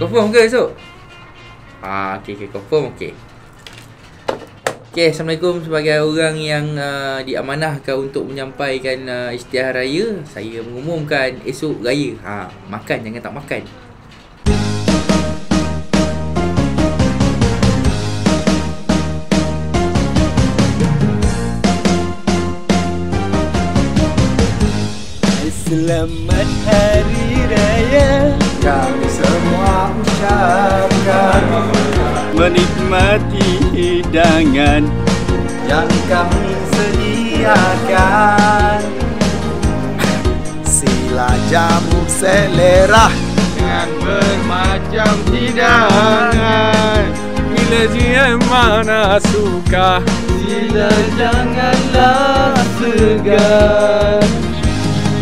Confirm ke esok? Ah, okey okey confirm okey. Okey, Assalamualaikum sebagai orang yang uh, diamanahkan untuk menyampaikan uh, istiar raya, saya mengumumkan esok raya. Ha, makan jangan tak makan. Selamat Hari Raya Kami semua ucapkan. Menikmati hidangan Yang kami sediakan. Sila jamu selera Dengan bermacam hidangan. Bila dia mana suka. Sila janganlah segan.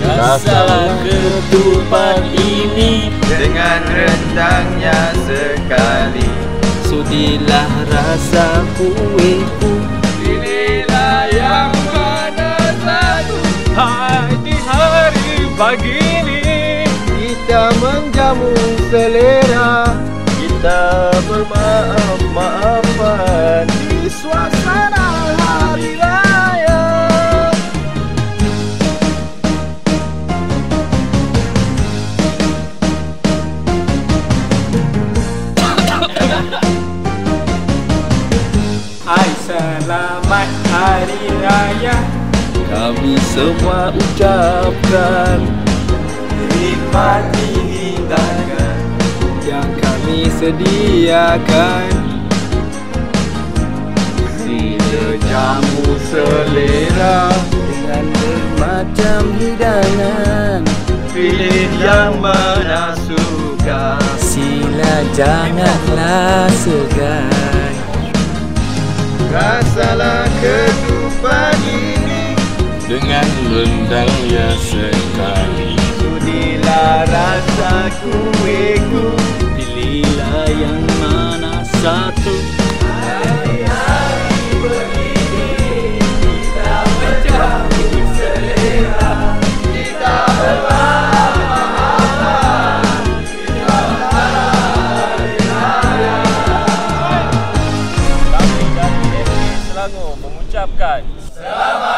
Rasa Dengan rendangnya sekali. Sudilah rasa kueku Pilihlah yang mana satu. Hai di hari pagi ini Kita menjamu selera. Kita bermaaf-maafan Hai selamat hari raya. Kami semua ucapkan Nikmati hidangan Yang kami sediakan. Sila jamu selera Dengan bermacam hidangan. Pilih yang mana suka Sila janganlah segan Rasalah ketupat ini. Dengan rendangnya sekali. Sudilah rasa kueku Selamat